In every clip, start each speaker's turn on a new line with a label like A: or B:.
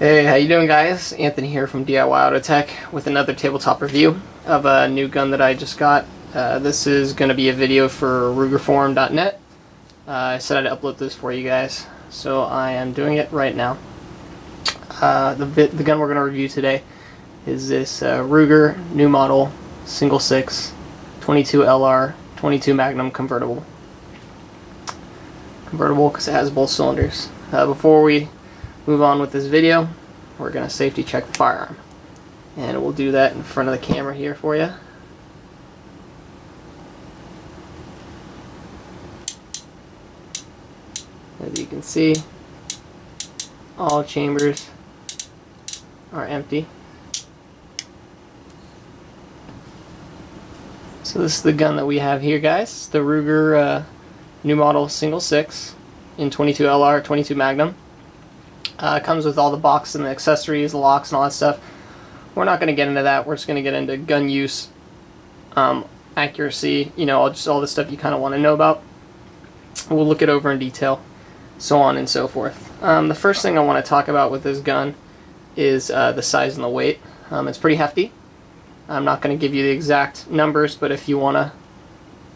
A: Hey, how you doing guys? Anthony here from DIY Auto Tech with another tabletop review of a new gun that I just got. Uh, this is going to be a video for RugerForum.net. Uh, I said I'd upload this for you guys, so I am doing it right now. Uh, the, the gun we're going to review today is this uh, Ruger new model single six 22 LR 22 Magnum convertible. Convertible because it has both cylinders. Uh, before we move on with this video, we're going to safety check the firearm. And we'll do that in front of the camera here for you. As you can see, all chambers are empty. So this is the gun that we have here guys, the Ruger uh, new model single six in 22 LR, 22 Magnum. Uh, comes with all the box and the accessories, the locks and all that stuff. We're not going to get into that. We're just going to get into gun use, um, accuracy, you know, all, just all the stuff you kind of want to know about. We'll look it over in detail, so on and so forth. Um, the first thing I want to talk about with this gun is uh, the size and the weight. Um, it's pretty hefty. I'm not going to give you the exact numbers, but if you want to,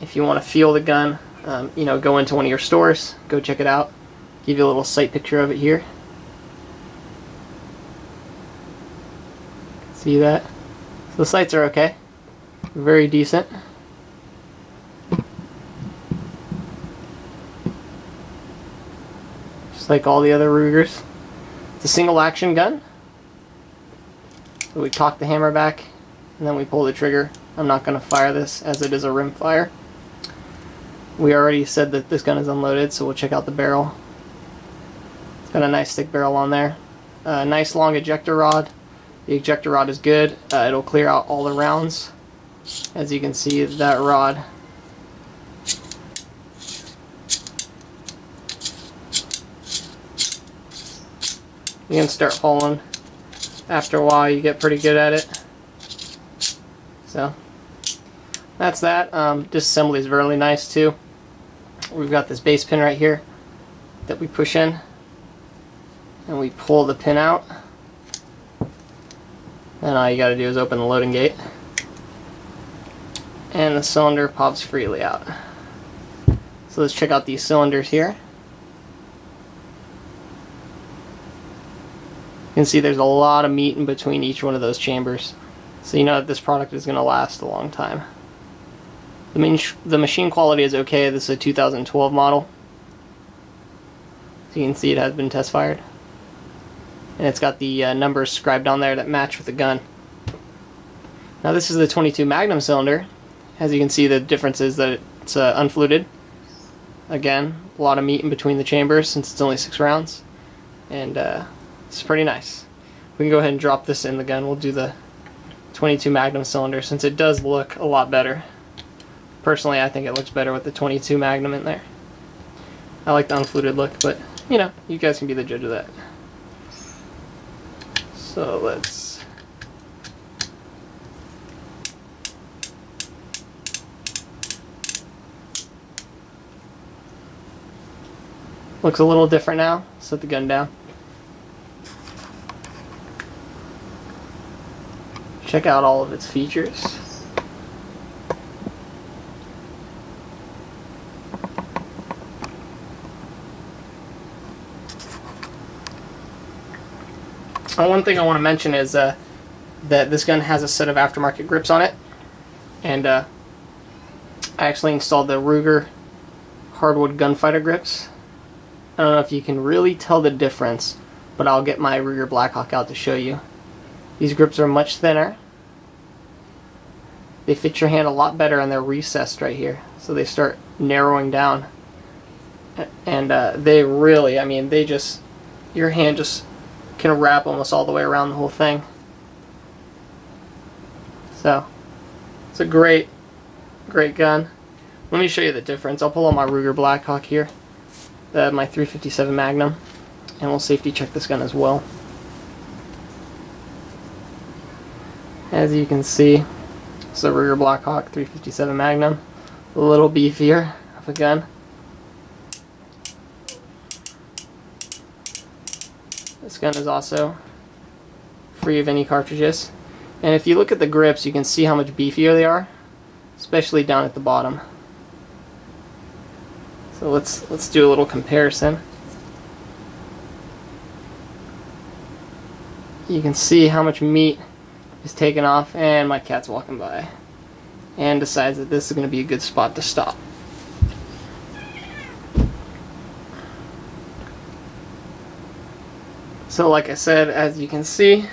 A: if you want to feel the gun, um, you know, go into one of your stores, go check it out. Give you a little sight picture of it here. See that? So the sights are okay. Very decent. Just like all the other Rugers. It's a single action gun. So we cock the hammer back and then we pull the trigger. I'm not going to fire this as it is a rim fire. We already said that this gun is unloaded, so we'll check out the barrel. It's got a nice thick barrel on there. A uh, nice long ejector rod. The ejector rod is good. Uh, it'll clear out all the rounds. As you can see, that rod. You can start hauling. After a while you get pretty good at it. So that's that. Um, disassembly is really nice too. We've got this base pin right here that we push in. And we pull the pin out and all you got to do is open the loading gate. And the cylinder pops freely out. So let's check out these cylinders here. You can see there's a lot of meat in between each one of those chambers. So you know that this product is going to last a long time. The, main the machine quality is okay. This is a 2012 model. So you can see it has been test fired and it's got the uh, numbers scribed on there that match with the gun. Now this is the 22 Magnum cylinder. As you can see the difference is that it's uh, unfluted. Again, a lot of meat in between the chambers since it's only 6 rounds. And uh, it's pretty nice. We can go ahead and drop this in the gun. We'll do the 22 Magnum cylinder since it does look a lot better. Personally, I think it looks better with the 22 Magnum in there. I like the unfluted look, but you know, you guys can be the judge of that. So let's Looks a little different now. Set the gun down. Check out all of its features. One thing I want to mention is uh, that this gun has a set of aftermarket grips on it, and uh, I actually installed the Ruger hardwood gunfighter grips. I don't know if you can really tell the difference, but I'll get my Ruger Blackhawk out to show you. These grips are much thinner. They fit your hand a lot better and they're recessed right here, so they start narrowing down. And uh, they really, I mean, they just, your hand just can wrap almost all the way around the whole thing. So, it's a great, great gun. Let me show you the difference. I'll pull out my Ruger Blackhawk here, uh, my 357 Magnum, and we'll safety check this gun as well. As you can see, it's a Ruger Blackhawk 357 Magnum, a little beefier of a gun. Gun is also free of any cartridges. And if you look at the grips, you can see how much beefier they are, especially down at the bottom. So let's let's do a little comparison. You can see how much meat is taken off and my cat's walking by and decides that this is going to be a good spot to stop. So like I said, as you can see,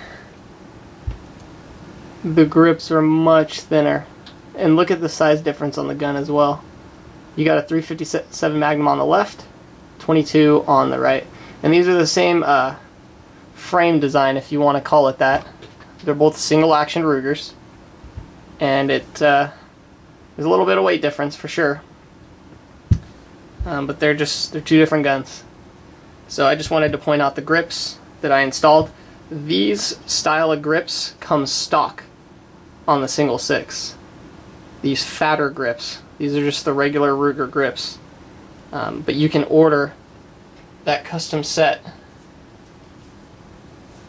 A: the grips are much thinner. And look at the size difference on the gun as well. You got a 357 Magnum on the left, 22 on the right. And these are the same uh, frame design, if you want to call it that. They're both single action Rugers. And it uh, there's a little bit of weight difference for sure. Um, but they're just they're two different guns. So I just wanted to point out the grips that I installed. These style of grips come stock on the single six. These fatter grips. These are just the regular Ruger grips. Um, but you can order that custom set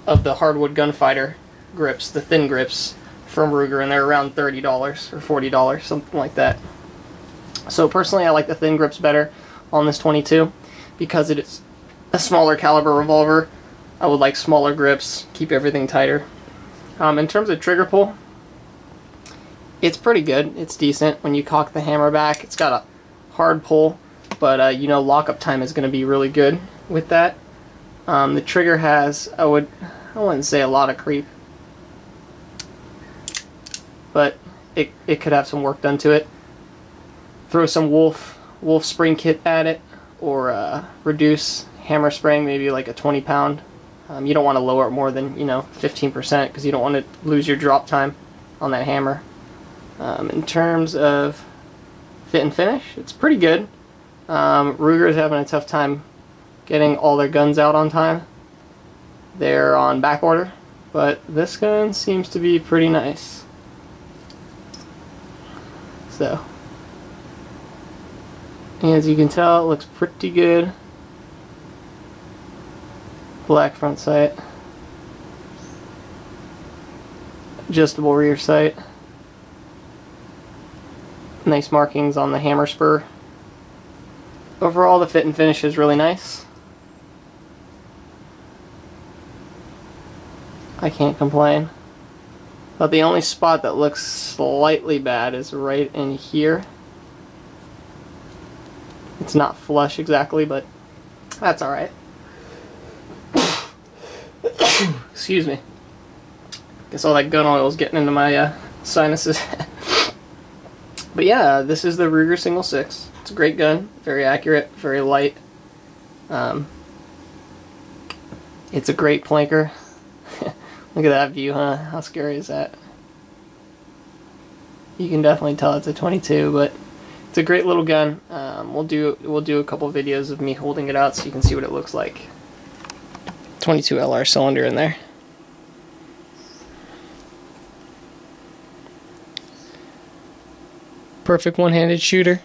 A: of the hardwood gunfighter grips, the thin grips, from Ruger, and they're around $30 or $40, something like that. So personally, I like the thin grips better on this 22 because it is a smaller caliber revolver. I would like smaller grips, keep everything tighter. Um, in terms of trigger pull, it's pretty good. It's decent. When you cock the hammer back, it's got a hard pull, but uh, you know lockup time is going to be really good with that. Um, the trigger has, I would, I wouldn't say a lot of creep, but it, it could have some work done to it. Throw some Wolff Wolff spring kit at it, or uh, reduce hammer spring, maybe like a 20 pound. Um, you don't want to lower it more than you know 15% because you don't want to lose your drop time on that hammer. Um, in terms of fit and finish, it's pretty good. Um, Ruger is having a tough time getting all their guns out on time. They're on back order, but this gun seems to be pretty nice. So, as you can tell, it looks pretty good. Black front sight. Adjustable rear sight. Nice markings on the hammer spur. Overall, the fit and finish is really nice. I can't complain. But the only spot that looks slightly bad is right in here. It's not flush exactly, but that's alright. Excuse me. Guess all that gun oil is getting into my uh, sinuses. but yeah, this is the Ruger Single 6. It's a great gun, very accurate, very light. Um, it's a great plinker. Look at that view, huh? How scary is that? You can definitely tell it's a 22, but it's a great little gun. Um, we'll do we'll do a couple videos of me holding it out so you can see what it looks like. 22 LR cylinder in there. Perfect one-handed shooter.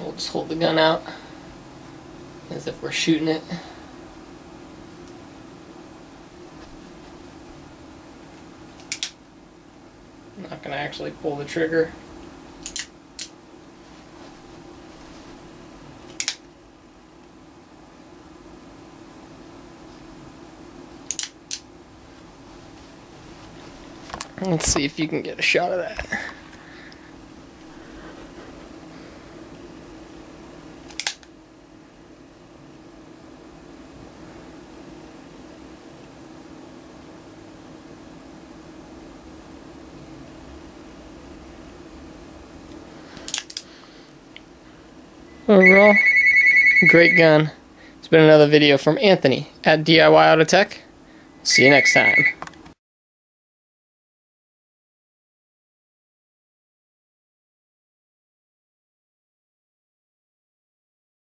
A: We'll just hold the gun out as if we're shooting it. I'm not going to actually pull the trigger. Let's see if you can get a shot of that. Overall, great gun. It's been another video from Anthony at DIY Auto Tech. See you next time.